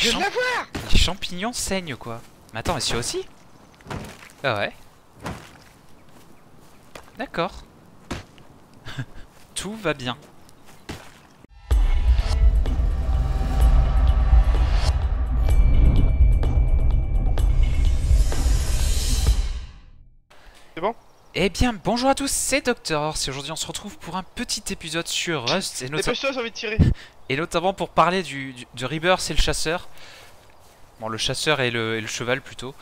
Je viens de champ- la voir les champignons saignent quoi. Mais attends, mais celui aussi Ah ouais. D'accord. Tout va bien. C'est bon? Eh bien, bonjour à tous, c'est Doctor. Si aujourd'hui on se retrouve pour un petit épisode sur Rust et, nota- Dépêche-toi, j'ai envie de tirer. et notamment pour parler du, du, de Rebirth et le chasseur. Bon, le chasseur et le, et le cheval plutôt.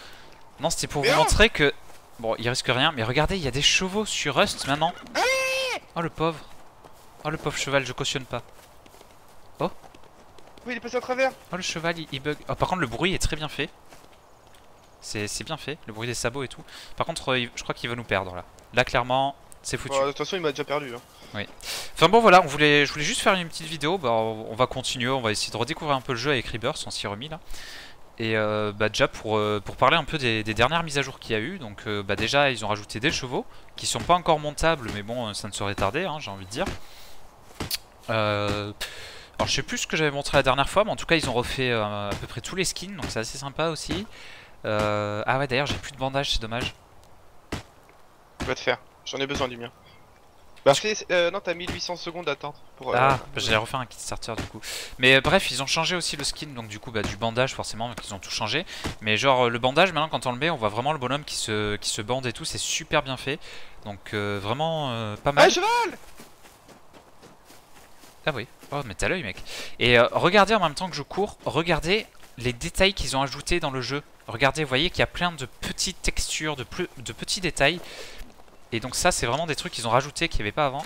Non, c'était pour vous montrer que. Bon, il risque rien, mais regardez, il y a des chevaux sur Rust maintenant. Oh le pauvre. Oh le pauvre cheval, je cautionne pas. Oui, il est passé à travers. Oh le cheval, il, il bug. Oh, par contre, le bruit est très bien fait. C'est c'est bien fait, le bruit des sabots et tout. Par contre, euh, je crois qu'il va nous perdre là. Là, clairement, c'est foutu. Bon, de toute façon, il m'a déjà perdu. Hein. Enfin bon voilà, on voulait, je voulais juste faire une petite vidéo, bah, on va continuer, on va essayer de redécouvrir un peu le jeu avec Rebirth, on s'y remis là. Et euh, bah, déjà pour, euh, pour parler un peu des, des dernières mises à jour qu'il y a eu, donc euh, bah, déjà ils ont rajouté des chevaux qui sont pas encore montables, mais bon ça ne saurait tarder, hein, j'ai envie de dire. Euh, alors je sais plus ce que j'avais montré la dernière fois, mais en tout cas ils ont refait euh, à peu près tous les skins, donc c'est assez sympa aussi. Euh, ah ouais d'ailleurs j'ai plus de bandage, c'est dommage. Je vais te faire. J'en ai besoin du mien. Bah, euh, non, t'as 1800 secondes d'attente pour. euh, Ah, bah, j'allais refaire un kit starter du coup. Mais euh, bref, ils ont changé aussi le skin, donc du coup, bah, du bandage forcément, donc ils ont tout changé. Mais genre, euh, le bandage, maintenant, quand on le met, on voit vraiment le bonhomme qui se, qui se bande et tout, c'est super bien fait. Donc euh, vraiment euh, pas Ah, mal. cheval Ah oui, oh, mais t'as l'œil, mec. Et euh, regardez en même temps que je cours, regardez les détails qu'ils ont ajoutés dans le jeu. Regardez, vous voyez qu'il y a plein de petites textures, de, plus- de petits détails. Et donc ça, c'est vraiment des trucs qu'ils ont rajoutés qu'il n'y avait pas avant.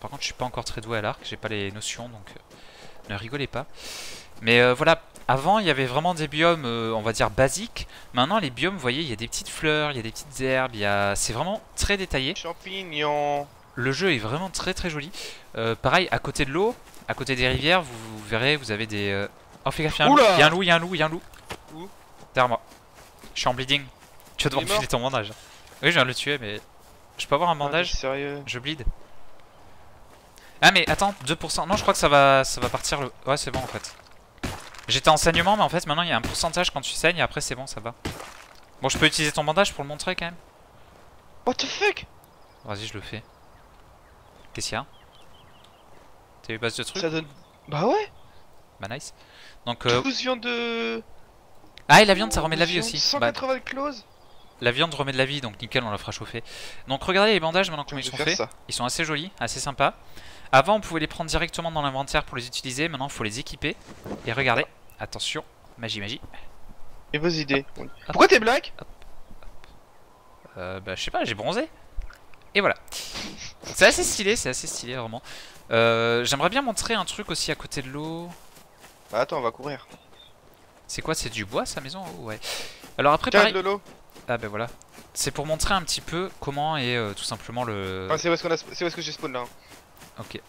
Par contre, je suis pas encore très doué à l'arc, j'ai pas les notions, donc euh, ne rigolez pas. Mais euh, voilà, avant, il y avait vraiment des biomes, euh, on va dire, basiques. Maintenant, les biomes, vous voyez, il y a des petites fleurs, il y a des petites herbes, il y a... c'est vraiment très détaillé. Champignons. Le jeu est vraiment très très joli. Pareil, à côté de l'eau, à côté des rivières, vous, vous verrez, vous avez des... Oh, fais gaffe, il y a un loup, il y a un loup, il y a un loup. Où? Derrière moi. Je suis en bleeding. Tu vas devoir filer ton bandage. Oui, je viens de le tuer, mais... Je peux avoir un bandage Ah, sérieux Je bleed. Ah mais attends, 2%. Non, je crois que ça va, ça va partir le... Ouais, c'est bon en fait. J'étais en saignement, mais en fait maintenant il y a un pourcentage quand tu saignes et après c'est bon, ça va. Bon, je peux utiliser ton bandage pour le montrer quand même What the fuck? Vas-y, je le fais. Qu'est-ce qu'il y a? T'as eu base de trucs Ça donne. Bah ouais Bah nice. Donc, euh... 12 viandes de. Ah et la viande ça remet de la vie 12 aussi. viandes, Bah, 180 clauses la viande remet de la vie, donc nickel, on la fera chauffer. Donc regardez les bandages maintenant comment ils sont faits. Ils sont assez jolis, assez sympas. Avant on pouvait les prendre directement dans l'inventaire pour les utiliser, maintenant il faut les équiper. Et regardez, attention, magie magie. Et vos idées. Pourquoi t'es black Euh, bah je sais pas, j'ai bronzé. Et voilà. C'est assez stylé, c'est assez stylé vraiment. Euh, J'aimerais bien montrer un truc aussi à côté de l'eau. Bah attends, on va courir. C'est quoi, c'est du bois sa maison? Oh, Ouais. Alors après Tiens, pareil... de l'eau. Ah bah voilà. C'est pour montrer un petit peu comment est euh, tout simplement le... Ah, c'est où est-ce a... que j'ai spawn là. hein? Ok.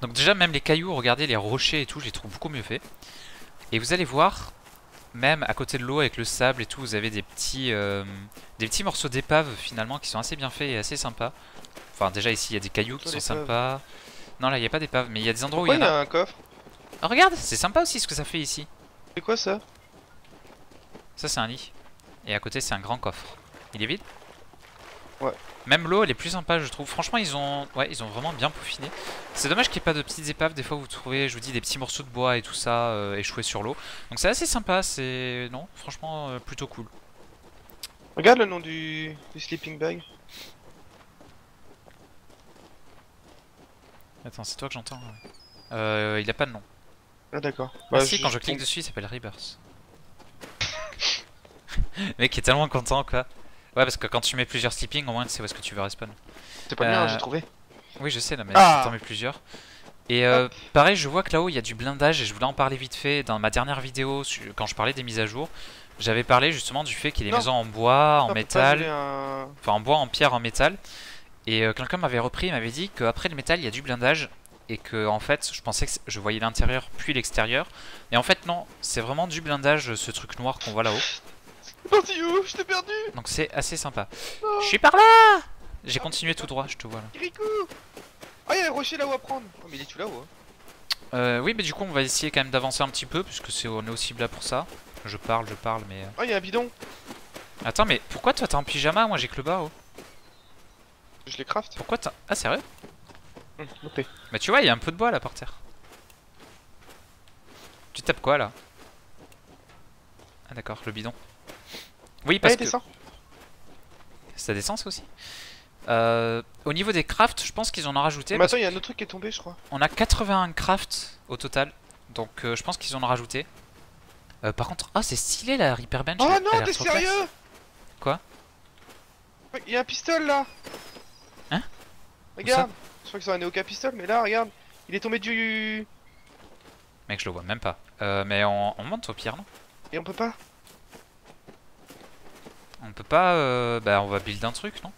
Donc déjà même les cailloux, regardez les rochers et tout, je les trouve beaucoup mieux faits. Et vous allez voir, même à côté de l'eau avec le sable et tout, vous avez des petits, euh, des petits morceaux d'épave finalement qui sont assez bien faits et assez sympas. Enfin déjà ici il y a des cailloux qui sont sympas. Non là il n'y a pas d'épave, mais il y a des endroits Pourquoi où il y y en a. a un coffre? Ah, regarde, c'est sympa aussi ce que ça fait ici. C'est quoi ça? Ça c'est un lit. Et à côté c'est un grand coffre. Il est vide? Ouais. Même l'eau elle est plus sympa je trouve. Franchement ils ont ouais ils ont vraiment bien peaufiné. C'est dommage qu'il n'y ait pas de petites épaves. Des fois vous trouvez, je vous dis, des petits morceaux de bois et tout ça euh, échoués sur l'eau. Donc c'est assez sympa. C'est non franchement euh, plutôt cool. Regarde le nom du, du sleeping bag. Attends c'est toi que j'entends. ouais. Euh, il a pas de nom. Ah d'accord. Ah Bah, si quand je clique dessus il s'appelle Rebirth. Le mec est tellement content quoi. Ouais parce que quand tu mets plusieurs sleeping au moins tu sais où est-ce que tu veux respawn. C'est pas le mien, Euh, j'ai trouvé. Oui, je sais, non, mais Ah. t'en mets plusieurs. Et euh, pareil, je vois que là-haut il y a du blindage et je voulais en parler vite fait. Dans ma dernière vidéo, quand je parlais des mises à jour, j'avais parlé justement du fait qu'il y a des maisons en bois, en Non, métal, un- enfin en bois, en pierre, en métal. Et euh, quelqu'un m'avait repris et m'avait dit qu'après le métal il y a du blindage et que en fait je pensais que je voyais l'intérieur puis l'extérieur. Et en fait, non, c'est vraiment du blindage ce truc noir qu'on voit là-haut. C'est parti où Je t'ai perdu Donc c'est assez sympa. Non. Je suis par là J'ai continué tout droit, je te vois là. Kirikou Oh, il y a un rocher là-haut à prendre Oh, mais il est tout là-haut. hein. Euh, oui, mais du coup, on va essayer quand même d'avancer un petit peu, puisque c'est on est aussi là pour ça. Je parle, je parle, mais... euh, Oh, il y a un bidon. Attends, mais pourquoi toi t'es en pyjama Moi j'ai que le bas, oh? Je les craft. Pourquoi t'as... Ah, sérieux? Hum, loupé. Bah tu vois, il y a un peu de bois là par terre. Tu tapes quoi là? Ah d'accord, le bidon. Oui, parce Allez, que... Ça descend ça aussi Euh, Au niveau des crafts, je pense qu'ils en ont rajouté. Mais attends, il y a un autre truc qui est tombé, je crois. On a 81 crafts au total. Donc euh, je pense qu'ils en ont rajouté. Euh, par contre, ah c'est stylé la Reaper Bench. Oh elle- non, t'es sérieux? Quoi? Il y a un pistolet là Hein? Regarde Je crois que c'est un Neoka pistol, mais là, regarde Il est tombé du... Mec, je le vois même pas. Euh, mais on, on monte au pire, non? Et on peut pas? On peut pas... euh, Bah on va build un truc, non?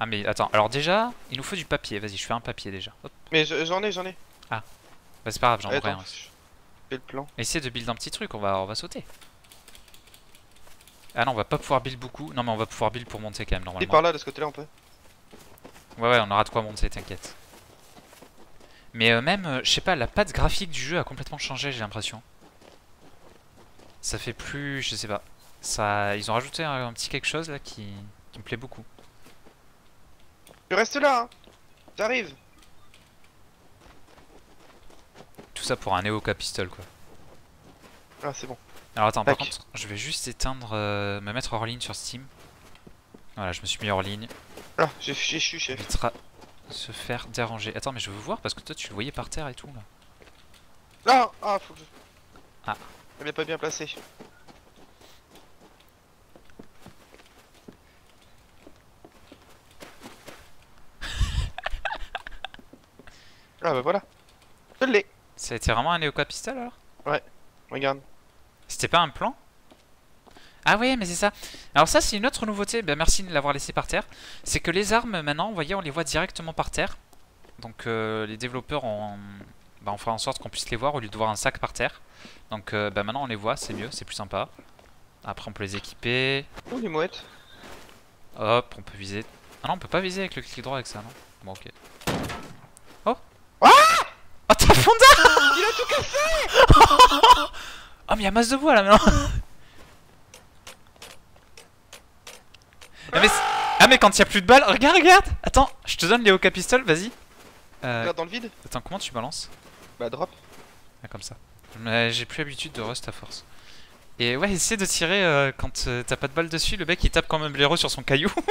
Ah mais attends, alors déjà, il nous faut du papier. Vas-y, je fais un papier déjà. Hop. Mais je- j'en ai, j'en ai. Bah c'est pas grave, j'en ai rien. je le plan. Essaye de build un petit truc, on va, on va sauter. Ah non, on va pas pouvoir build beaucoup. Non mais on va pouvoir build pour monter quand même Et normalement. par là, de ce côté-là, on peut? Ouais ouais, on aura de quoi monter, t'inquiète. Mais euh, même, euh, je sais pas, la patte graphique du jeu a complètement changé, j'ai l'impression. Ça fait plus, je sais pas. Ça, ils ont rajouté un, un petit quelque chose là qui, qui me plaît beaucoup. Tu restes là, hein J'arrive Tout ça pour un Neoka pistol quoi. Ah, c'est bon. Alors attends, par contre, je vais juste éteindre, euh, me mettre hors ligne sur Steam. Voilà, je me suis mis hors ligne. Ah, j'ai j'ai chu, chef. se faire déranger. Attends, mais je veux voir parce que toi tu le voyais par terre et tout là. Là Ah, faut que je... Ah. Elle est pas bien placée. Ah bah voilà. Je l'ai. Ça a été vraiment un Neoka pistol alors Regarde. C'était pas un plan? Ah ouais, mais c'est ça. Alors ça, c'est une autre nouveauté. Ben, merci de l'avoir laissé par terre. C'est que les armes, maintenant, vous voyez, on les voit directement par terre. Donc euh, les développeurs ont, ben, ont fait en sorte qu'on puisse les voir au lieu de voir un sac par terre. Donc euh, ben, maintenant, on les voit, c'est mieux, c'est plus sympa. Après, on peut les équiper. Oh les mouettes. Hop, on peut viser. Ah non, on peut pas viser avec le clic droit avec ça, non? Bon, ok. Oh Ah Oh, t'as fonda Il a tout cassé Oh, mais il y a masse de bois là maintenant ah mais, ah, mais quand il y a plus de balles, regarde, regarde Attends, je te donne les Oka Pistol, vas-y. Euh, Regarde dans le vide. attends, comment tu balances Bah drop. Ah, comme ça. Mais J'ai plus l'habitude de rust à force. Et ouais, essaie de tirer euh, quand euh, t'as pas de balle dessus, le mec il tape quand même l'héros sur son caillou.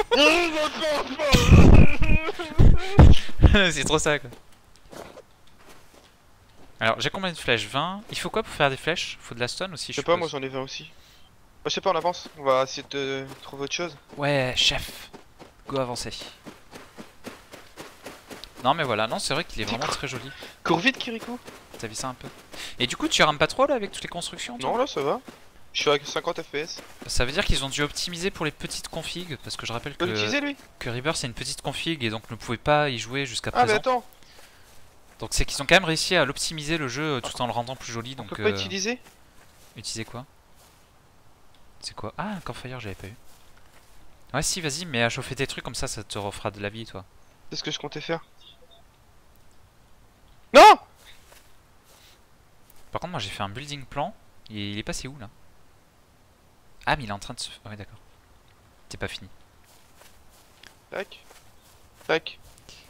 C'est trop ça quoi. Alors, j'ai combien de flèches? 20. Il faut quoi pour faire des flèches? Faut de la stone aussi, Je sais pas, moi j'en ai 20 aussi. Bah, je sais pas, on avance. On va essayer de trouver autre chose. Ouais, chef. Go avancer. Non mais voilà, non c'est vrai qu'il est vraiment très joli. Cours vite, Kiriko. T'as vu ça un peu? Et du coup tu rames pas trop là avec toutes les constructions Non, là ça va. Je suis à 50 FPS. Ça veut dire qu'ils ont dû optimiser pour les petites configs Parce que je rappelle que, lui? que Rebirth c'est une petite config et donc ne pouvait pas y jouer jusqu'à Ah, mais présent. attends, donc c'est qu'ils ont quand même réussi à l'optimiser le jeu euh, tout en le rendant plus joli. on Donc peut pas euh, utiliser? utiliser quoi? C'est quoi? Ah un campfire j'avais pas eu. Ouais si vas-y mais à chauffer tes trucs comme ça ça te refera de la vie toi. C'est ce que je comptais faire. Non Par contre, moi j'ai fait un building plan. Et il est passé où là? Ah, mais il est en train de se. Ouais, d'accord. C'est pas fini. Tac. Tac.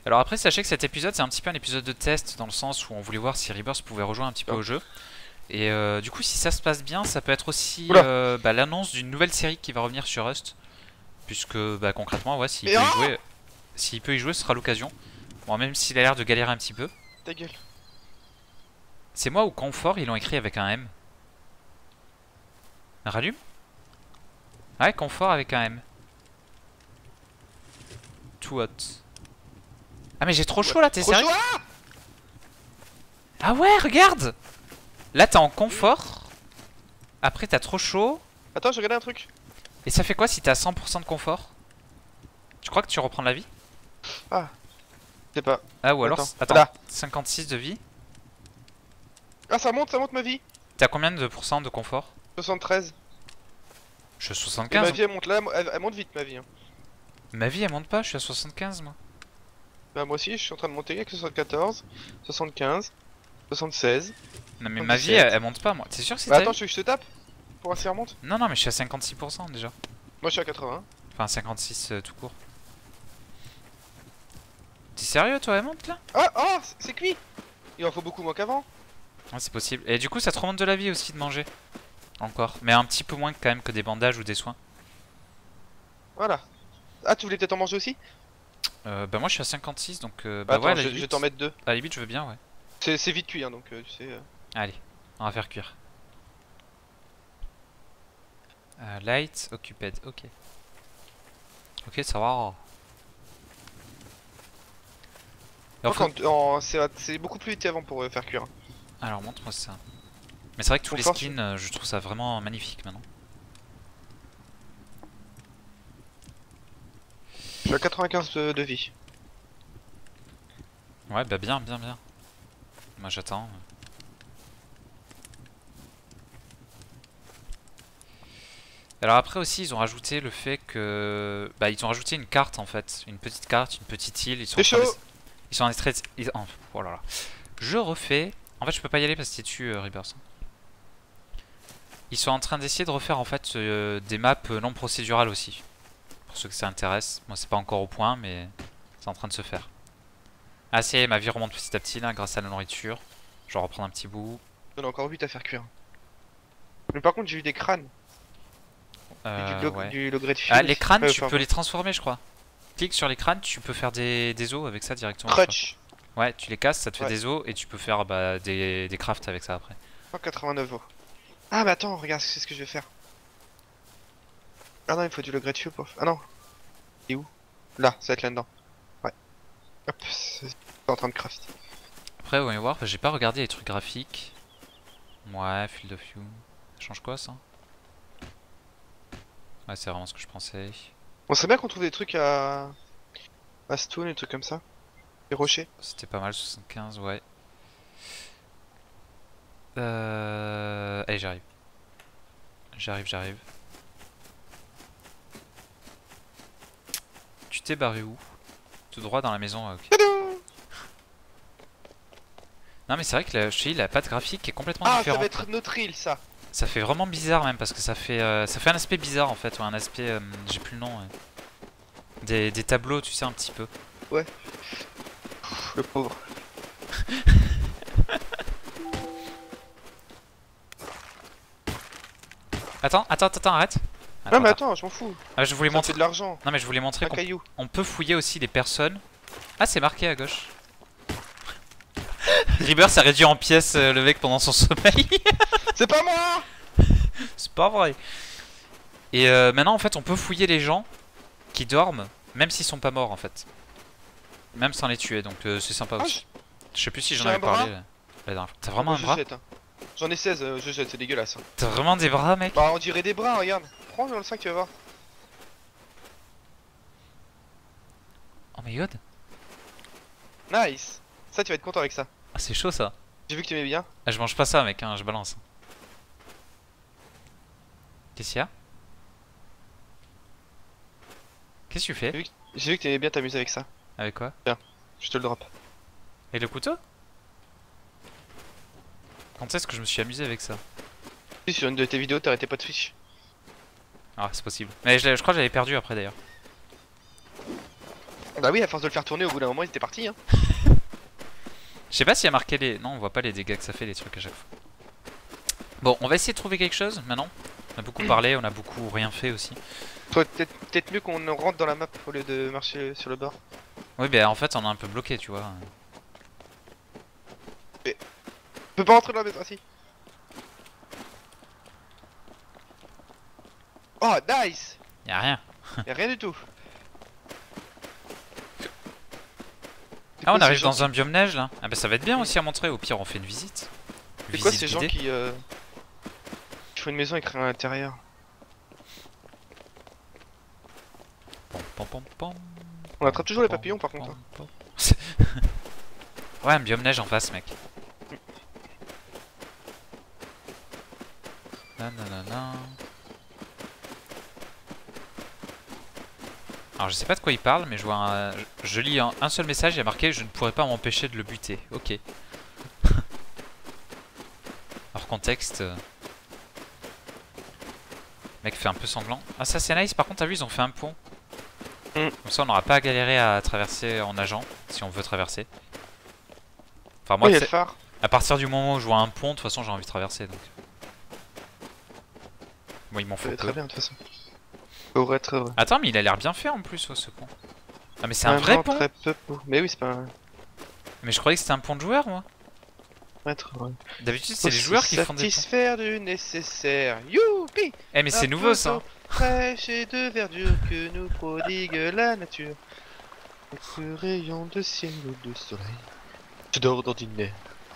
Alors après, sachez que cet épisode c'est un petit peu un épisode de test dans le sens où on voulait voir si Rebirth pouvait rejoindre un petit peu Oh. au jeu. Et euh, du coup, si ça se passe bien, ça peut être aussi euh, bah, l'annonce d'une nouvelle série qui va revenir sur Rust. Puisque bah, concrètement, ouais, s'il peut, y ah jouer, s'il peut y jouer, ce sera l'occasion. Bon, même s'il a l'air de galérer un petit peu. Ta gueule. C'est moi ou Confort, ils l'ont écrit avec un M. Rallume Ouais, Confort avec un M. Too hot. Ah mais j'ai trop chaud là, t'es sérieux chaud, ah Ah ouais, regarde Là t'es en confort. Après t'as trop chaud. Attends, j'ai regardé un truc. Et ça fait quoi si t'as 100% de confort? Tu crois que tu reprends la vie? Je sais pas. Ah ou alors... Attends, Attends, là. 56 de vie. Ah, ça monte, ça monte ma vie. T'as combien de pourcents de confort? 73. Je suis à Et 75. ma vie elle monte là, elle, elle monte vite ma vie. hein. Ma vie elle monte pas, je suis à 75 moi. Bah moi aussi, je suis en train de monter avec 74, 75. 76. Non mais ma vie, elle, elle monte pas moi. T'es sûr que c'est Bah attends, je veux que je te tape Pour voir si elle remonte? Non, non, mais je suis à 56% déjà. Moi je suis à 80. Enfin, 56 euh, tout court. T'es sérieux toi, elle monte là? Ah, ah, c'est- c'est cuit Il en faut beaucoup moins qu'avant. Ouais, c'est possible. Et du coup, ça te remonte de la vie aussi de manger. Encore. Mais un petit peu moins quand même que des bandages ou des soins. Voilà. Ah, tu voulais peut-être en manger aussi? Euh, bah moi je suis à 56 donc euh, Bah ouais, à attends, la je, je vais t'en mettre deux. à la limite je veux bien ouais. C'est vite cuit, hein, donc euh, tu sais. euh. Allez, on va faire cuire. Euh, light, occupied, ok. Ok, ça va. En- c'est beaucoup plus vite avant pour faire cuire. Alors montre-moi ça. Mais c'est vrai que tous les skins, je trouve ça vraiment magnifique maintenant. Je suis à 95 de, de vie. Ouais, bah bien, bien, bien. Moi j'attends. Alors après aussi ils ont rajouté le fait que... Bah ils ont rajouté une carte en fait. Une petite carte, une petite île. Ils sont, chaud. ils sont en d'essa- ils- oh, là là. Je refais... En fait je peux pas y aller parce que t'es dessus euh, Rebirth. Ils sont en train d'essayer de refaire en fait euh, des maps euh, non procédurales aussi. Pour ceux que ça intéresse. Moi c'est pas encore au point mais c'est en train de se faire. Ah ça y est, ma vie remonte petit à petit là grâce à la nourriture. Je vais reprendre un petit bout. On a encore 8 à faire cuire. Mais par contre, j'ai eu des crânes. Euh, du, log ouais. du de Ah les crânes Euh, tu peux les transformer je crois. Clique sur les crânes, tu peux faire des, des os avec ça directement. Crutch. Ouais, tu les casses, ça te fait Ouais. des os et tu peux faire bah, des, des crafts avec ça après. 189 euros. Ah, mais attends, regarde, c'est ce que je vais faire. Ah non, il faut du logré de fuel pour. Ah non. Il est où? Là, ça va être là-dedans. Ouais. Hop, c'est en train de craft. Après, on va voir, j'ai pas regardé les trucs graphiques. Ouais, Field of View. Ça change quoi ça? Ouais, c'est vraiment ce que je pensais. On serait bien qu'on trouve des trucs à. à stone et des trucs comme ça. Des rochers. C'était pas mal, 75, ouais. Euh... Allez, j'arrive. J'arrive, j'arrive. T'es barré où? Tout droit dans la maison, ah, ok. Non mais c'est vrai que la, je te dis, la patte graphique est complètement Ah, ça différente. va être notre île, ça. Ça fait vraiment bizarre même parce que ça fait euh, ça fait un aspect bizarre en fait, ou un aspect euh, j'ai plus le nom. ouais. Des, des tableaux, tu sais un petit peu. Pff, Le pauvre. Attends, attends, attends, arrête. Non, mais attends. je m'en fous. Ah, je voulais montrer. de l'argent. Non mais je voulais montrer qu'on peut fouiller aussi les personnes. Ah, c'est marqué à gauche. Ribber s'est réduit en pièces euh, le mec pendant son sommeil. C'est pas moi c'est pas vrai. Et euh, maintenant en fait on peut fouiller les gens qui dorment, même s'ils sont pas morts en fait. Même sans les tuer, donc euh, c'est sympa Ah, aussi. Je sais plus si j'en avais parlé. là, la dernière fois. T'as vraiment un Je bras hein. J'en ai 16, euh, je jette, c'est dégueulasse. hein. T'as vraiment des bras mec Bah, on dirait des bras, regarde. Prends le 5, tu vas voir. Oh my god. Nice. Ça, tu vas être content avec ça. Ah c'est chaud ça. J'ai vu que tu aimais bien. Ah, je mange pas ça mec, hein, je balance. Qu'est-ce qu'il y a? Qu'est-ce que tu fais? J'ai vu que tu aimais bien t'amuser avec ça. Avec quoi? Je te le drop. Et le couteau? Quand est-ce que je me suis amusé avec ça? Si, sur une de tes vidéos, t'arrêtais pas de Twitch. Ah c'est possible. Mais je, crois que j'avais perdu après d'ailleurs. Bah oui, à force de le faire tourner, au bout d'un moment, il était parti. Hein. Je sais pas s'il y a marqué les... Non on voit pas les dégâts que ça fait les trucs à chaque fois. Bon on va essayer de trouver quelque chose maintenant. On a beaucoup parlé, on a beaucoup rien fait aussi. Peut-être mieux qu'on rentre dans la map au lieu de marcher sur le bord. Oui bah en fait on est un peu bloqué tu vois. Je peux pas rentrer dans la maison, ah Oh, nice Y'a rien. Y'a rien du tout. Ah on arrive dans un biome neige là Ah bah ça va être bien aussi à montrer, au pire on fait une visite. C'est quoi ces gens qui, euh... qui font une maison écrire à l'intérieur On attrape toujours les papillons par contre. hein. ouais un biome neige en face mec. Alors je sais pas de quoi il parle mais je vois un... Je, lis un, un seul message, il y a marqué je ne pourrais pas m'empêcher de le buter. Ok. hors contexte. euh. Le Mec fait un peu semblant. Ah ça c'est nice, par contre t'as vu ils ont fait un pont. Mm. Comme ça on n'aura pas à galérer à traverser en nageant, si on veut traverser. Enfin moi, le phare. à partir du moment où je vois un pont, de toute façon j'ai envie de traverser donc. Moi il m'en faut très bien de toute façon. Pour être heureux. Attends mais il a l'air bien fait en plus oh, ce pont. Ah mais c'est un vrai pont Très peu beau. Mais oui, c'est pas un. Mais je croyais que c'était un pont de joueurs moi. pour. D'habitude c'est les joueurs qui font des ponts. Satisfaire du nécessaire. Youpi Eh mais c'est nouveau ça. Fraîche et de verdure que nous prodigue la nature. De ciel ou de soleil. Je dors d'ordinaire.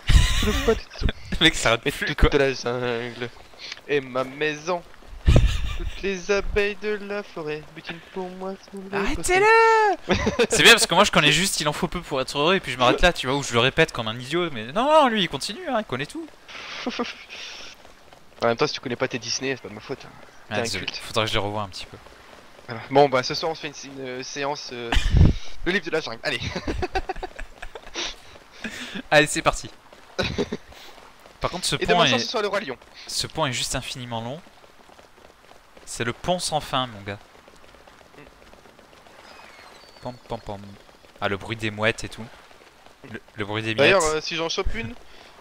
Le mec s'arrête et plus toute quoi. la jungle. Et ma maison. Toutes les abeilles de la forêt butinent pour moi sous le Arrêtez-le C'est bien parce que moi je connais juste il en faut peu pour être heureux et puis je m'arrête là, tu vois, où je le répète comme un idiot, mais non, non, lui il continue, hein, il connaît tout. En même temps, si tu connais pas tes Disney, c'est pas de ma faute. hein. Ah, un désolé, culte. faudrait que je les revoie un petit peu. Voilà. Bon, bah ce soir, on se fait une, une, euh, séance. euh, le livre de la jungle. Allez. Allez, c'est parti. Par contre, ce Et pont, est... ce soir, le roi lion. ce pont est juste infiniment long. C'est le pont sans fin, mon gars. Pom, pom, pom. Ah, le bruit des mouettes et tout. Le, le bruit des miettes. D'ailleurs, euh, si j'en chope une,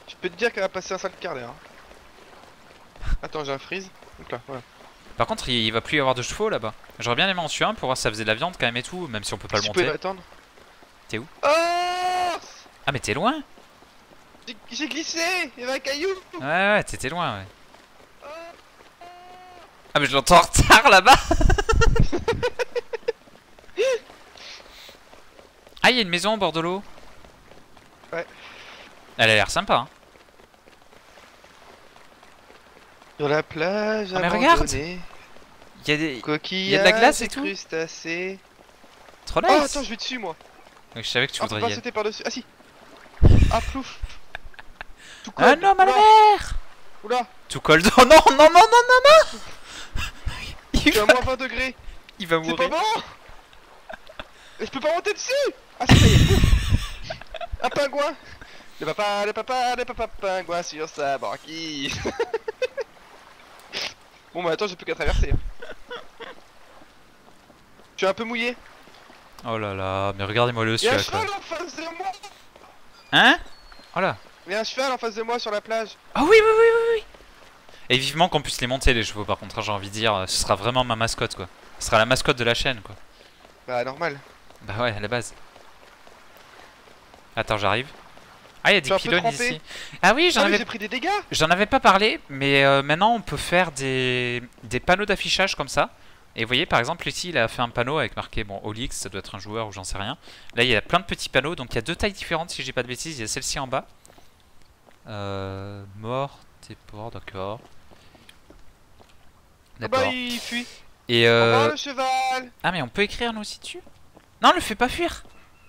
je peux te dire qu'elle va passer un sale quart d'heure. hein. Attends, j'ai un freeze. Donc là, voilà. Par contre, il, il va plus y avoir de chevaux là-bas. J'aurais bien aimé en tuer un pour voir si ça faisait de la viande quand même et tout, même si on peut pas si le monter. m'attendre. T'es où? Oh Ah, mais t'es loin? J'ai- J'ai glissé Il y avait un caillou Ouais, ouais, t'étais loin, ouais. Ah, mais je l'entends en retard là-bas Ah, il y a une maison au bord de l'eau Ouais. Elle a l'air sympa, hein. Sur la plage, Ah, mais regarde Il y a des. coquillages Il y a de la glace et tout crustacés. Trop nice Oh, attends, je vais dessus, moi Donc, Je savais que tu Ah, voudrais pas y aller. sauter par-dessus. Ah, si Ah, plouf Tout Ah non, ma Oula, mère Oula Tout cold. Oh non, non, non, non, non, non Il suis à moins 20 degrés il va C'est pas mourir. bon Et je peux pas monter dessus Ah, ça y est Un pingouin Le papa, le papa, le papa pingouin sur sa banquise Bon bah attends, j'ai plus qu'à traverser. hein. Je suis un peu mouillé. Oh là là, mais regardez-moi le Il y a un cheval en face de moi Hein? Oh là Il y a un cheval en face de moi sur la plage. Ah oui, oui, oui, oui, oui Et vivement qu'on puisse les monter, les chevaux, par contre, j'ai envie de dire, euh, ce sera vraiment ma mascotte, quoi. Ce sera la mascotte de la chaîne, quoi. Bah normal. Bah ouais, à la base. Attends, j'arrive. Ah, il y a des pylônes ici. Ah oui, j'en Ah avais, pris des dégâts j'en avais pas parlé, mais euh, maintenant on peut faire des, des panneaux d'affichage comme ça. Et vous voyez, par exemple, ici, il a fait un panneau avec marqué, bon, Olix, ça doit être un joueur ou j'en sais rien. Là, il y a plein de petits panneaux, donc il y a deux tailles différentes, si j'ai pas de bêtises. Il y a celle-ci en bas. Euh, mort, t'es pas, d'accord. Ah bah D'accord. il fuit. Et euh... le cheval Ah, mais on peut écrire nous aussi dessus? Non, le fais pas fuir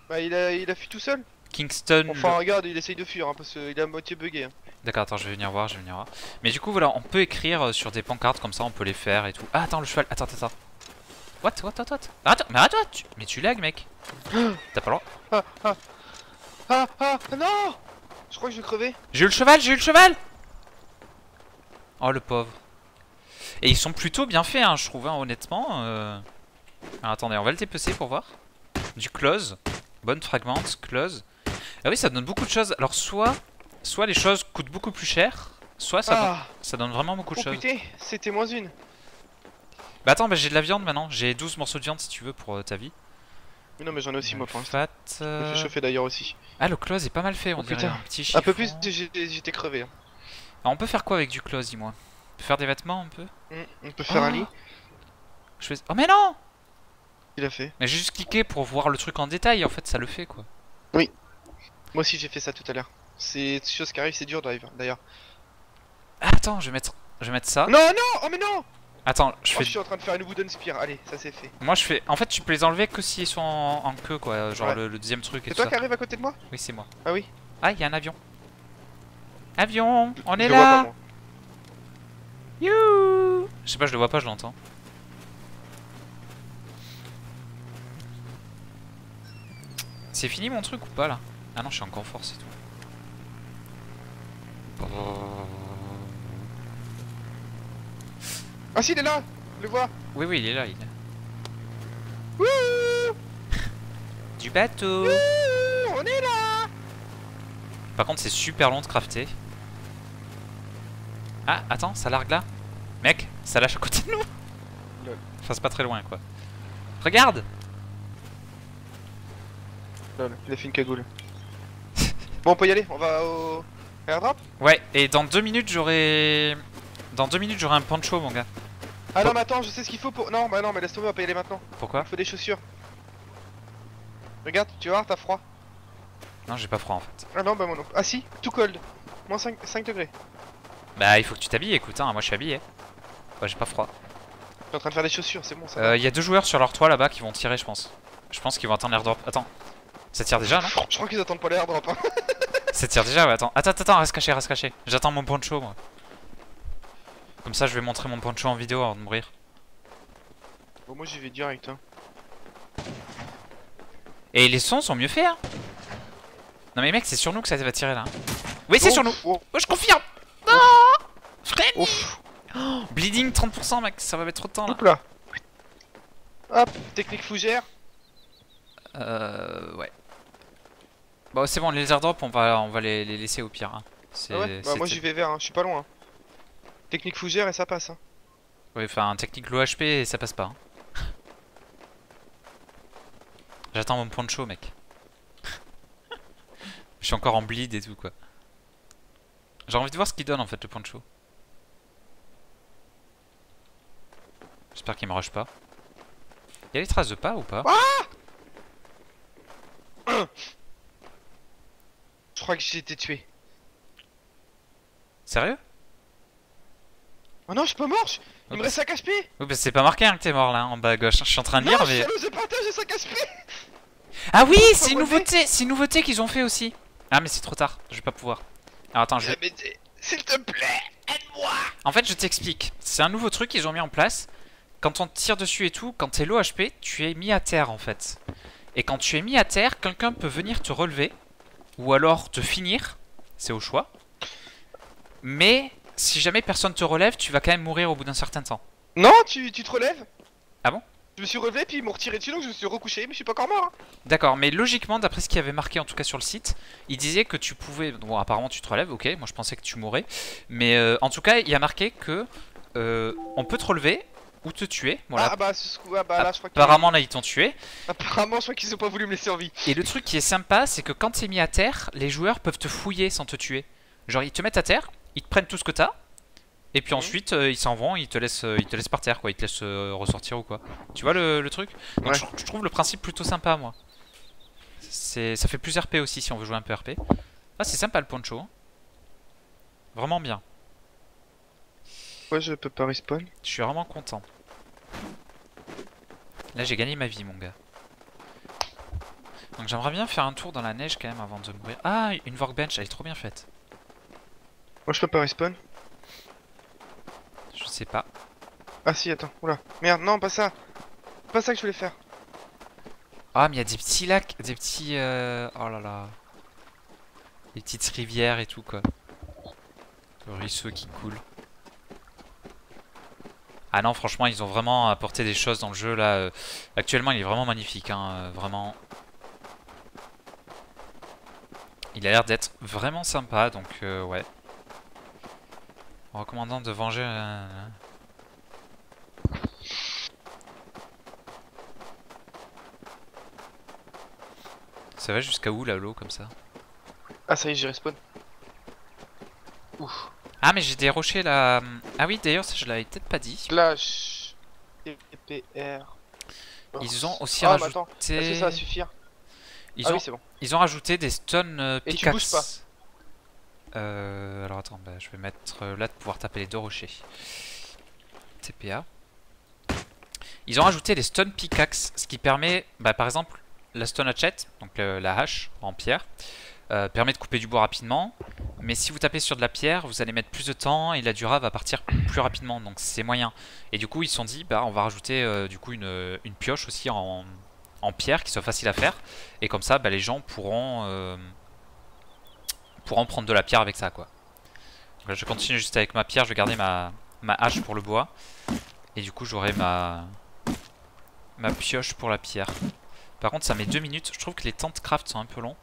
Bah il a, il a fui tout seul. Kingston. Enfin le- regarde, il essaye de fuir hein, parce qu'il est à moitié bugué. hein. D'accord, attends, je vais venir voir, je vais venir voir. Mais du coup, voilà, on peut écrire euh, sur des pancartes comme ça, on peut les faire et tout. Ah, attends, le cheval, attends, attends, attends. What, what, what, what? Attends, mais tu... Mais tu lags, mec T'as pas le droit Ah ah Ah ah non Je crois que je vais crever. J'ai eu le cheval, j'ai eu le cheval Oh, le pauvre. Et ils sont plutôt bien faits, hein, je trouve, hein, honnêtement. euh. Alors, attendez, on va le dépecer pour voir. Du close. Bonne fragmente, close. Ah oui, ça donne beaucoup de choses. Alors, soit, soit les choses coûtent beaucoup plus cher, soit ça, donne, ah ça donne vraiment beaucoup de Oh choses. putain, c'était moins une. Bah attends, bah j'ai de la viande maintenant. J'ai 12 morceaux de viande si tu veux pour euh, ta vie. Mais non mais j'en ai aussi moi pour l'instant. Fat. Je me euh, fais chauffer d'ailleurs aussi. Ah, le close est pas mal fait, on Oh, dirait putain. un petit Un peu plus, chiffon. j'étais crevé. hein. Alors, on peut faire quoi avec du close, dis-moi? Peut faire des vêtements un peu Hmm, On peut faire un Oh. lit. Je fais... Oh mais non Il a fait. Mais j'ai juste cliqué pour voir le truc en détail, en fait ça le fait quoi. Moi aussi j'ai fait ça tout à l'heure. C'est des choses qui arrivent, c'est dur d'ailleurs. d'ailleurs. Ah, attends, je vais mettre, je vais mettre ça. Non non Oh mais non Attends, je Oh, fais... je suis en train de faire une wooden spear. Allez, ça c'est fait. Moi je fais... En fait tu peux les enlever que s'ils sont en, en queue quoi, genre Ouais. le, le deuxième truc et C'est tout toi ça. qui arrives à côté de moi Oui c'est moi. Ah oui Ah, il y a un avion. Avion On Je est le vois pas, là moi. You Je sais pas, je le vois pas, je l'entends. C'est fini mon truc ou pas là? Ah non, je suis en confort, c'est tout. Ah si, il est là Je le vois Oui, oui, il est là. Il est là. Wouh Du bateau Wouh On est là Par contre, c'est super long de crafter. Ah, attends, ça largue là Mec, ça lâche à côté de nous Lol. Enfin, c'est pas très loin, quoi. Regarde Lol, il a fait une cagoule. bon, on peut y aller, on va au airdrop? Ouais, et dans deux minutes, j'aurai... Dans deux minutes, j'aurai un poncho, mon gars. Ah non, mais attends, je sais ce qu'il faut pour. Non, bah non, mais laisse tomber, on va pas y aller maintenant. Pourquoi? Il faut des chaussures. Regarde, tu vas voir, t'as froid. Non, j'ai pas froid, en fait. Ah non, bah moi non. Ah si, tout cold. Moins 5, 5 degrés. Bah, il faut que tu t'habilles, écoute, hein, moi je suis habillé. Ouais, j'ai pas froid. Je suis en train de faire des chaussures, c'est bon ça. Euh, Il y a deux joueurs sur leur toit là-bas qui vont tirer, je pense. Je pense qu'ils vont attendre l'airdrop. Attends. Ça tire déjà, non? Je crois qu'ils attendent pas l'airdrop. Hein. Ça tire déjà, ouais, attends. Attends, attends, reste caché, reste caché. J'attends mon poncho, moi. Comme ça, je vais montrer mon poncho en vidéo avant de mourir. Bon, moi j'y vais direct. Hein. Et les sons sont mieux faits, hein Non mais mec, c'est sur nous que ça va tirer là. Oui, c'est Oh, sur nous oh, Oh, je confirme Non. Oh, Bleeding 30%, mec, ça va mettre trop de temps là. Hop là. Hop, technique fougère. Euh, ouais. Bon, c'est bon, les airdrops, on va, on va les, les laisser au pire. Hein. Ah ouais Bah moi j'y vais vert, hein. je suis pas loin. hein. Technique fougère et ça passe. Hein. Ouais, enfin, technique low HP et ça passe pas. hein. J'attends mon poncho, mec. Je suis encore en bleed et tout, quoi. J'ai envie de voir ce qu'il donne en fait, le poncho. J'espère qu'il me rush pas. Y'a les traces de pas ou pas? Je crois que j'ai été tué. Sérieux? Oh non, je suis pas mort je- Il me Ok. reste 5 HP Oui, bah c'est pas marqué hein, que t'es mort là, en bas à gauche. Je suis en train de Non, lire, mais. suis allé au partage, j'ai 5 HP Ah oui, c'est une nouveauté, c'est une nouveauté qu'ils ont fait aussi. Ah, mais c'est trop tard, je vais pas pouvoir. Alors attends, je vais. S'il te plaît, aide-moi En fait, je t'explique. C'est un nouveau truc qu'ils ont mis en place. Quand on te tire dessus et tout, quand t'es low HP, tu es mis à terre en fait. Et quand tu es mis à terre, quelqu'un peut venir te relever. Ou alors te finir. C'est au choix. Mais si jamais personne te relève, tu vas quand même mourir au bout d'un certain temps. Non, tu, tu te relèves? Ah bon? Je me suis relevé, puis ils m'ont retiré dessus, donc je me suis recouché, mais je suis pas encore mort hein. D'accord, mais logiquement, d'après ce qu'il y avait marqué en tout cas sur le site, il disait que tu pouvais. Bon, apparemment, tu te relèves, ok, moi je pensais que tu mourrais. Mais euh, en tout cas, il y a marqué que euh, on peut te relever ou te tuer. Voilà. Ah bah, ce coup, ah, bah là, je crois Apparemment, là, ils t'ont tué. Apparemment, je crois qu'ils ont pas voulu me laisser en vie. Et le truc qui est sympa, c'est que quand t'es mis à terre, les joueurs peuvent te fouiller sans te tuer. Genre, ils te mettent à terre, ils te prennent tout ce que t'as, et puis ensuite, euh, ils s'en vont, ils te laissent, euh, ils te laissent par terre, quoi. Ils te laissent euh, ressortir ou quoi. Tu vois le, le truc? Donc, Ouais. je, je trouve le principe plutôt sympa, moi. C'est, ça fait plus RP aussi si on veut jouer un peu RP. Ah, c'est sympa le poncho. hein. Vraiment bien. Ouais, je peux pas respawn. Je suis vraiment content. Là, j'ai gagné ma vie, mon gars. Donc, j'aimerais bien faire un tour dans la neige quand même avant de mourir. Ah, une workbench, elle est trop bien faite. Moi, je peux pas respawn. Sais pas. Ah si, attends, oula. Merde, non, pas ça. Pas ça que je voulais faire. Ah, mais il y a des petits lacs, des petits. euh, Oh là là. Des petites rivières et tout, quoi. Le ruisseau qui coule. Ah non, franchement, ils ont vraiment apporté des choses dans le jeu là. euh. Actuellement, il est vraiment magnifique, hein, euh, vraiment. Il a l'air d'être vraiment sympa, donc euh, ouais. En recommandant de venger. euh, Ça va jusqu'à où là l'eau comme ça? Ah, ça y est, j'ai respawn. Ouf. Ah mais j'ai des rochers là. Ah oui d'ailleurs ça je l'avais peut-être pas dit. Slash. EPR. Ils ont aussi ah, est-ce que rajouté. ça va suffire Ils Ah ont oui, c'est bon. ils ont rajouté des stone euh, Et tu bouges pas. Euh, alors attends, bah, je vais mettre euh, là de pouvoir taper les deux rochers. TPA. Ils ont rajouté les stone pickaxe, ce qui permet, bah, par exemple, la stone hatchet, donc euh, la hache en pierre, permet de couper du bois rapidement. Mais si vous tapez sur de la pierre, vous allez mettre plus de temps et la dura va partir plus rapidement, donc c'est moyen. Et du coup, ils se sont dit, bah, on va rajouter du coup une, une pioche aussi en, en pierre qui soit facile à faire. Et comme ça, bah, les gens pourront, euh, pourront prendre de la pierre avec ça, quoi. Donc là, je continue juste avec ma pierre, je vais garder ma, ma hache pour le bois. Et du coup, j'aurai ma ma pioche pour la pierre. Par contre, ça met deux minutes. Je trouve que les temps de craft sont un peu longs.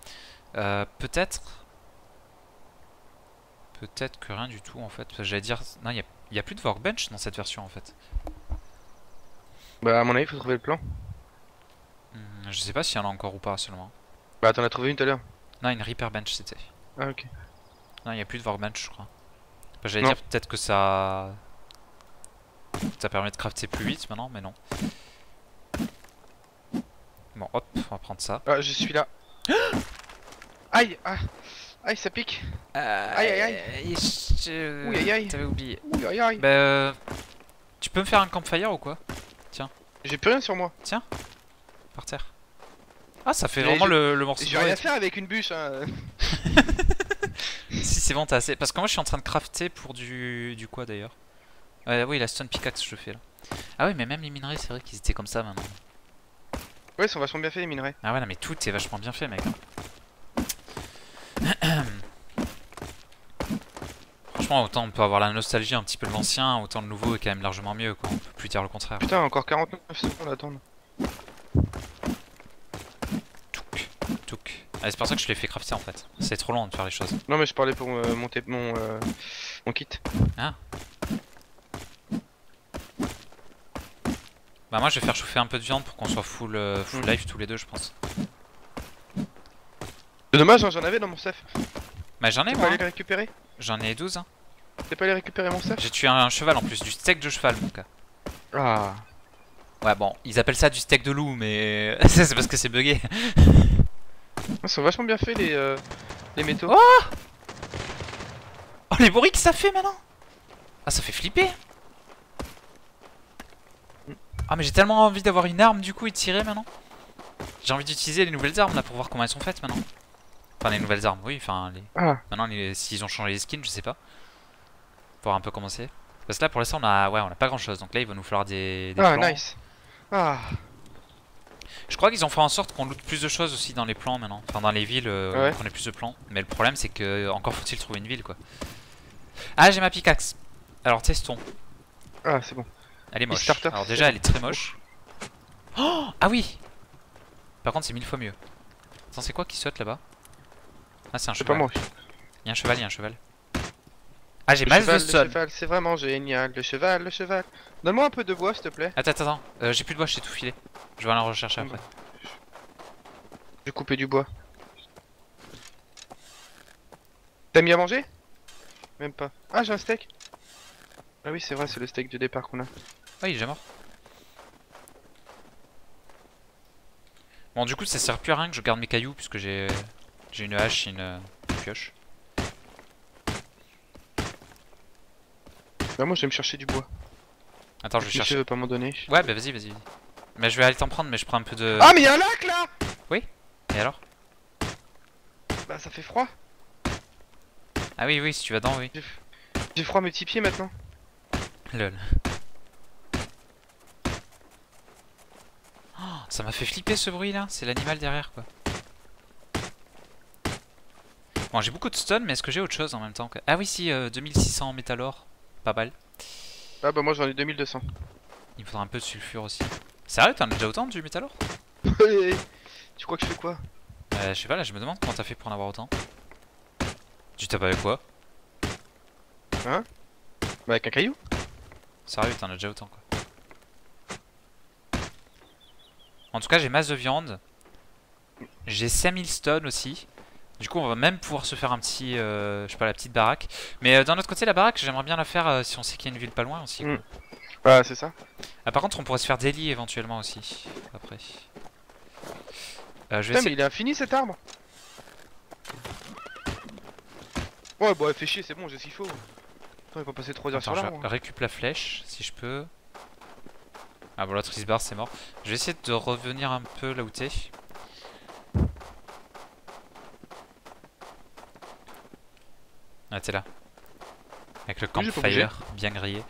Euh, Peut-être... Peut-être que rien du tout, en fait. J'allais dire... Non, il n'y a, a plus de workbench dans cette version, en fait. Bah, à mon avis, faut trouver le plan. Hmm, je sais pas s'il y en a encore ou pas, seulement. Bah, t'en as trouvé une tout à l'heure. Non, une repair bench, c'était. Ah, ok. Non, il n'y a plus de workbench, je crois. Bah, J'allais dire peut-être que ça... Ça permet de crafter plus vite maintenant, mais non. Bon, hop, on va prendre ça. Ah, je suis là. aïe, ah, aïe, ça pique. Aïe aïe, aïe Oui, aïe, aïe. T'avais oublié. Ouh, aïe, aïe. Bah, euh, tu peux me faire un campfire ou quoi? J'ai plus rien sur moi. Par terre. Ah, ça fait vraiment je- le, le morceau de J'ai rien à faire avec une bûche. Hein. Si c'est bon, t'as assez. Parce que moi, je suis en train de crafter pour du, du quoi d'ailleurs Ouais, oui, la stone pickaxe, je fais là. Ah oui, mais même les minerais, c'est vrai qu'ils étaient comme ça maintenant. Ouais, ils sont vachement bien faits les minerais. Ah ouais, non, mais tout est vachement bien fait, mec. Franchement, autant on peut avoir la nostalgie un petit peu de l'ancien, autant le nouveau est quand même largement mieux, quoi. On peut plus dire le contraire. Putain, encore 49 secondes à attendre. Ah, c'est pour ça que je l'ai fait crafter en fait. C'est trop long de faire les choses. Non, mais je parlais pour euh, monter mon, euh, mon kit. Bah, moi, je vais faire chauffer un peu de viande pour qu'on soit full, euh, full Mm. life tous les deux, je pense. C'est dommage, hein, j'en avais dans mon stuff. Bah, j'en ai T'es pas moi. allé hein. les récupérer J'en ai 12. Hein. T'es pas allé récupérer mon stuff J'ai tué un, un cheval en plus, du steak de cheval, mon gars. Ah. Ouais, bon, ils appellent ça du steak de loup, mais c'est parce que c'est bugué. Ils sont vachement bien faits les, euh, les métaux. Oh Oh, les bourriques, ça fait maintenant Ah, ça fait flipper Ah, mais j'ai tellement envie d'avoir une arme du coup et de tirer maintenant. J'ai envie d'utiliser les nouvelles armes là pour voir comment elles sont faites maintenant. Enfin, les nouvelles armes, oui, enfin, les... Ah. maintenant s'ils ont changé les skins, je sais pas. Pour voir un peu comment c'est. Parce que là pour l'instant on a, ouais, on a pas grand chose donc là il va nous falloir des, des Ah, nice. Ah. Je crois qu'ils ont fait en sorte qu'on loot plus de choses aussi dans les plans maintenant. Enfin, dans les villes, euh, Ouais. qu'on ait plus de plans. Mais le problème, c'est que encore faut-il trouver une ville, quoi. Ah, j'ai ma pickaxe. Alors, testons. Ah, c'est bon. Elle est moche. starter, Alors, déjà, elle est très moche. Oh Ah oui Par contre, c'est mille fois mieux. Attends, c'est quoi qui saute là-bas? Ah, c'est un C'est pas cheval. moi. Il y a un cheval, il y a un cheval. Ah, j'ai masse de cheval, c'est vraiment génial. Le cheval, le cheval. Donne-moi un peu de bois, s'il te plaît. Attends, attends. Euh, j'ai plus de bois, j'ai tout filé. Je vais aller en rechercher après. Je vais couper du bois. T'as mis à manger? Même pas. Ah, j'ai un steak. Ah oui, c'est vrai, c'est le steak de départ qu'on a. Ah, il est déjà mort. Bon, du coup, ça sert plus à rien que je garde mes cailloux puisque j'ai j'ai une hache et une, euh, une pioche. Bah, moi, je vais me chercher du bois. Attends, je vais chercher. tu veux pas m'en donner. Ouais, bah vas-y, vas-y. vas-y. Mais je vais aller t'en prendre, mais je prends un peu de. Ah, mais y'a un lac là Et alors? Bah, ça fait froid. Ah oui, oui, si tu vas dedans, oui. J'ai froid à mes petits pieds maintenant. Lol. Oh, ça m'a fait flipper ce bruit là, c'est l'animal derrière quoi. Bon, j'ai beaucoup de stone, mais est-ce que j'ai autre chose en même temps que... Ah oui, si, euh, 2600 métal or. Pas mal. Ah, bah, moi, j'en ai 2200. Il me faudra un peu de sulfure aussi. Sérieux, t'en as déjà autant du métal tu crois que je fais quoi? Euh, Je sais pas, là, je me demande comment t'as fait pour en avoir autant. Tu tapes avec quoi? Bah, avec un caillou? Sérieux, t'en as déjà autant quoi. En tout cas, j'ai masse de viande. J'ai 5000 stone aussi. Du coup, on va même pouvoir se faire un petit, euh, je sais pas, la petite baraque. Mais euh, d'un autre côté, la baraque, j'aimerais bien la faire euh, si on sait qu'il y a une ville pas loin aussi. quoi. Mm. Bah, c'est ça. Ah, par contre, on pourrait se faire des lits éventuellement aussi. Après. Euh, je vais Putain, mais il est infini cet arbre. Ouais, bah, fait chier, c'est bon, j'ai ce qu'il faut. Attends, il va passer 3 heures Attends, sur je l'arbre. hein. récup la flèche si je peux. Ah bon, la trice bar c'est mort. Je vais essayer de revenir un peu là où t'es. Ah, t'es là. Avec le Oui, campfire bien grillé.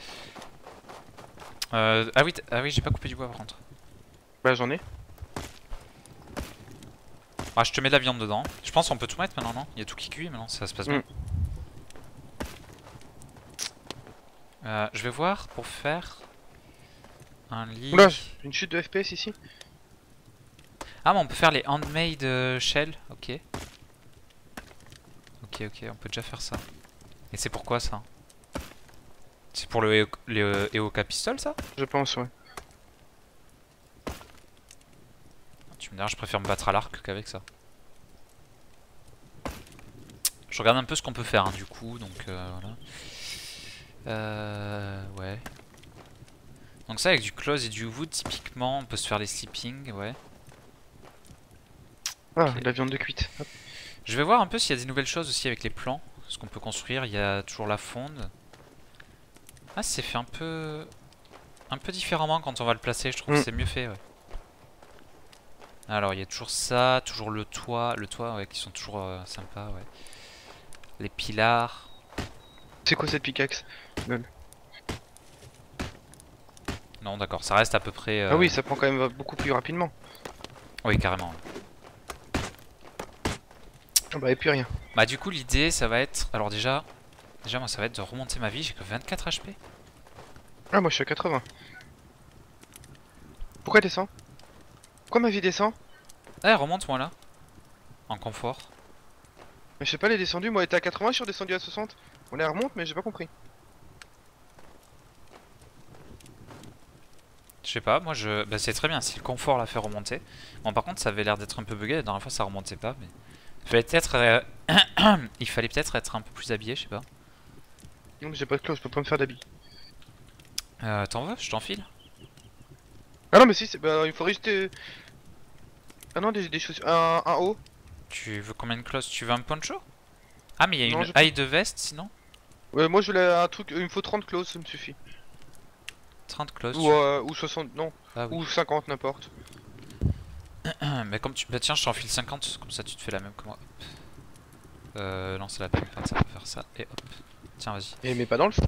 Euh, ah oui, ah oui j'ai pas coupé du bois par contre. Bah, j'en ai. Ah, je te mets de la viande dedans. Je pense qu'on peut tout mettre maintenant, non? Il y a tout qui cuit maintenant, ça se passe bien. Mm. Euh, je vais voir pour faire un lit. Oula, une chute de FPS ici? Ah, mais on peut faire les handmade euh, shell. Ok. Ok, ok, on peut déjà faire ça. Et c'est pourquoi ça? C'est pour le le EOK pistol ça? Je pense, ouais. Tu me diras, je préfère me battre à l'arc qu'avec ça. Je regarde un peu ce qu'on peut faire hein, du coup, donc euh, voilà. Euh, ouais. Donc ça avec du close et du wood typiquement on peut se faire les sleeping, ouais. Ah, la viande de cuite. Hop. Je vais voir un peu s'il y a des nouvelles choses aussi avec les plans, ce qu'on peut construire. Il y a toujours la fonde. Ah, c'est fait un peu, un peu différemment quand on va le placer. Je trouve Mm. que c'est mieux fait. Ouais. Alors, il y a toujours ça, toujours le toit, le toit, ouais, qui sont toujours euh, sympas, ouais. Les pilars. C'est quoi cette pickaxe? Non, d'accord, ça reste à peu près. euh, Ah oui, ça prend quand même beaucoup plus rapidement. Oui, carrément. Ah bah, et puis rien. Bah, du coup, l'idée, ça va être. Alors, déjà, déjà, moi, ça va être de remonter ma vie. J'ai que 24 HP. Ah, moi je suis à 80. Pourquoi elle descend? Pourquoi ma vie descend? Eh, remonte-moi là. En confort. Mais je sais pas, elle est descendue. Moi, elle était à 80, je suis redescendu à 60. On la remonte, mais j'ai pas compris. Je sais pas, moi je. Bah, c'est très bien si le confort l'a fait remonter. Bon, par contre, ça avait l'air d'être un peu bugué. La dernière fois, ça remontait pas. Mais. Il fallait peut-être. euh, Il fallait peut-être être un peu plus habillé, je sais pas. Non, mais j'ai pas de close, je peux pas me faire d'habits. Euh, T'en veux Je t'enfile Ah non, mais si, c'est- bah, il faudrait juste. euh, Ah non, des, des chaussures. Un, un haut Tu veux combien de closes Tu veux un poncho? Ah, mais il y a Non, une haille de veste sinon? Ouais, moi je voulais un truc. Il me faut 30 closes, ça me suffit. 30 closes. Ou, euh, ou 60, non. Ah oui. Ou 50, n'importe. Mais comme tu. Bah, tiens, je t'enfile 50, comme ça tu te fais la même que moi. Hop. Euh, non, c'est la peine de ça, faire ça. Et hop. Tiens, vas-y. Et mais pas dans le feu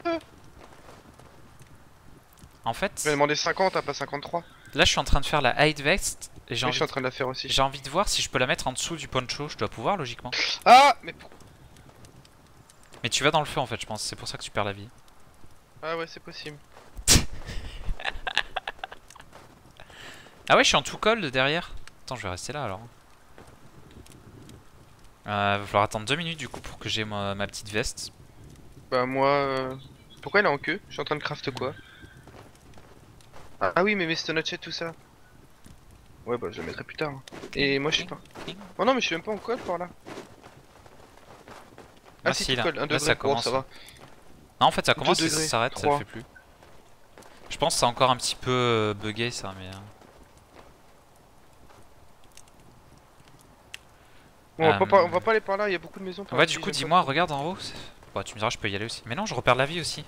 En fait, Je vais demander 50, hein, pas 53. là je suis en train de faire la hide vest. Et j'ai Oui, envie, je suis en train de la faire aussi. j'ai envie de voir si je peux la mettre en dessous du poncho. Je dois pouvoir logiquement. Ah Mais Mais tu vas dans le feu en fait, je pense. C'est pour ça que tu perds la vie. Ah ouais, c'est possible. Ah ouais, je suis en tout col de derrière. Attends, je vais rester là alors. Euh, va falloir attendre deux minutes du coup pour que j'ai ma, ma petite veste. Bah moi... euh, Pourquoi elle est en queue? Je suis en train de craft quoi? Ah, ah oui, mais mes stonotchets, tout ça. Ouais, bah je le mettrai plus tard. hein. Et moi je sais pas. Oh non, mais je suis même pas en col par là. Ah, Ah, si, là. colles, un Là, degré. ça Oh, commence. ça va. Non, en fait, ça commence et ça s'arrête, ça le fait plus. Je pense que c'est encore un petit peu euh, bugué ça, mais. euh, Bon, on, va pas par- on va pas aller par là, il y a beaucoup de maisons par Ouais, du coup, dis-moi, regarde en haut. Bah, tu me diras, je peux y aller aussi. Mais non, je repère la vie aussi.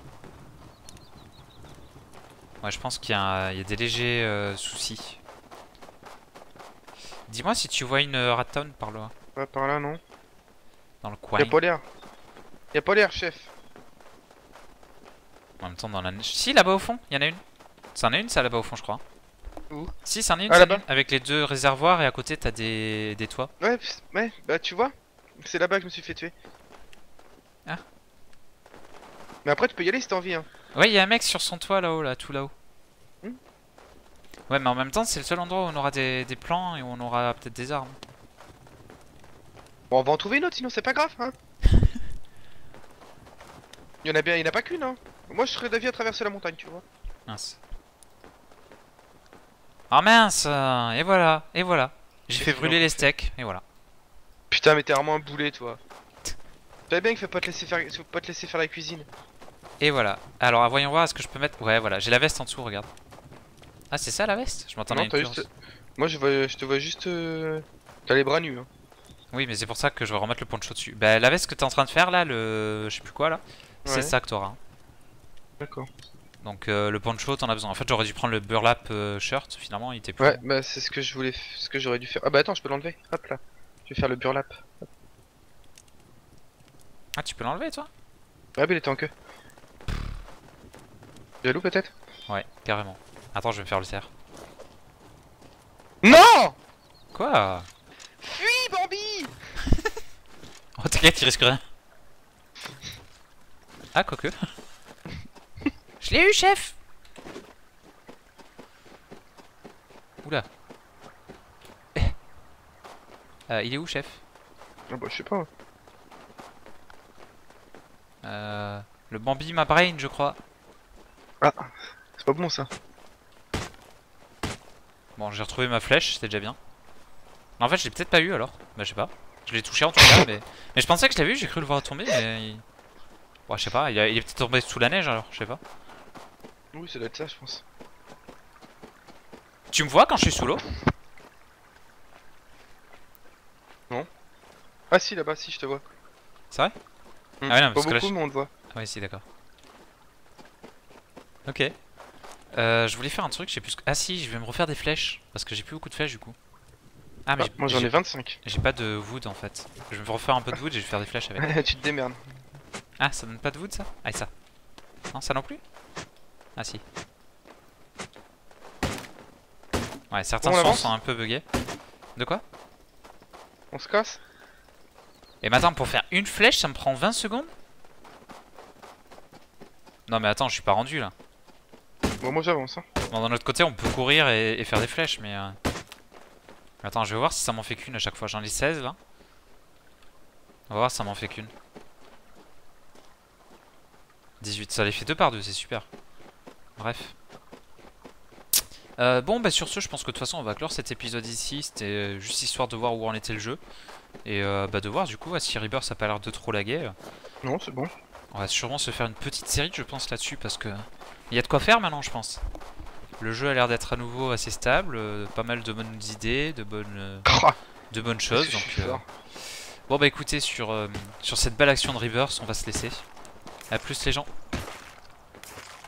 Ouais, je pense qu'il y, a un- il y a des légers euh, soucis. Dis-moi si tu vois une euh, par là, Ouais, par là, non. dans le coin. Y'a pas l'air. Y'a pas l'air, chef. En même temps, dans la neige. Si, là-bas au fond, il y en a une. C'en est une, ça là-bas au fond, je crois. Où Si, c'en est une, Ah, c'en est là-bas une, avec les deux réservoirs et à côté, t'as des... des toits. Ouais, ouais, bah tu vois, c'est là-bas que je me suis fait tuer. Ah. Mais après, tu peux y aller si t'as envie, hein. Ouais, il y a un mec sur son toit là-haut, là, tout là-haut. Hmm. Ouais, mais en même temps, c'est le seul endroit où on aura des, des plans et où on aura peut-être des armes. Bon, on va en trouver une autre, sinon c'est pas grave, hein. Il y en a bien, il y en a pas qu'une, hein. Moi, je serais d'avis à traverser la montagne, tu vois. Mince. Ah mince euh, Et voilà, et voilà. J'ai fait brûler les steaks, et voilà. Putain, mais t'es vraiment un boulet, toi. Savais bien qu'il faut pas te laisser faire, faut pas te laisser faire la cuisine. Et voilà. Alors, voyons voir, est-ce que je peux mettre... Ouais, voilà, j'ai la veste en dessous, regarde. Ah, c'est ça la veste? Je t'as plus juste. Moi, je vois, je te vois juste. euh, T'as les bras nus, hein. Oui, mais c'est pour ça que je vais remettre le poncho dessus. Bah, la veste que t'es en train de faire là, le. Je sais plus quoi là, c'est ça que t'auras. D'accord. Donc, euh, le poncho, t'en as besoin. En fait, j'aurais dû prendre le burlap euh, shirt, finalement, il était plus. Ouais, bah c'est ce que je voulais, f- ce que j'aurais dû faire. Ah bah attends, je peux l'enlever. Hop là. Je vais faire le burlap. Ah, tu peux l'enlever toi? Ah, mais il était en queue. Jaloux peut-être? Ouais, carrément. Attends, je vais me faire le cerf. Non Quoi? Fuis, Bambi Oh, t'inquiète, il risque rien. Ah, quoique. Je l'ai eu, chef Oula. Euh, il est où, chef? Ah bah je sais pas. euh, Le Bambi ma brain, je crois. C'est pas bon ça. Bon, j'ai retrouvé ma flèche, c'était déjà bien. En fait, je l'ai peut-être pas eu alors. Bah, je sais pas. Je l'ai touché en tout cas, mais... mais je pensais que je l'avais eu, j'ai cru le voir tomber, mais. il- Ouais, je sais pas, il, a- il est peut-être tombé sous la neige alors, je sais pas. Oui, ça doit être ça, je pense. Tu me vois quand je suis sous l'eau? Ah si, là-bas, si, je te vois. C'est vrai? Hmm. Ah ouais, non, pas parce que là, beaucoup, je- mais on te voit. Ah oui, si, d'accord. Ok. Euh, je voulais faire un truc, je sais plus. ce que- Ah si, je vais me refaire des flèches, parce que j'ai plus beaucoup de flèches du coup. Ah, mais Ah, j'ai- moi j'en ai j'ai 25. j'ai pas de wood en fait. Je vais me refaire un peu de wood et je vais faire des flèches avec. tu te démerdes. Ah, ça donne pas de wood ça? Ah, et ça Non, ça non plus? Ah, si. Ouais, certains sons sont un peu buggés. De quoi? On se casse Et maintenant, pour faire une flèche, ça me prend 20 secondes? Non, mais attends, je suis pas rendu là. Bon, moi j'avance. Hein. Bon, d'un autre côté, on peut courir et, et faire des flèches, mais. euh, Attends, je vais voir si ça m'en fait qu'une à chaque fois. J'en ai 16 là. On va voir si ça m'en fait qu'une. 18, ça les fait deux par deux, c'est super. Bref. Euh, bon, bah sur ce, je pense que de toute façon, on va clore cet épisode ici. C'était juste histoire de voir où en était le jeu. Et euh, bah de voir du coup, si Rebirth ça a pas l'air de trop laguer. Non, c'est bon. On va sûrement se faire une petite série, je pense, là-dessus, parce que il y a de quoi faire maintenant, je pense. Le jeu a l'air d'être à nouveau assez stable, euh, pas mal de bonnes idées, de bonnes, euh, de bonnes choses. Donc, euh, bon bah écoutez, sur, sur cette belle action de Rebirth, on va se laisser. A plus les gens.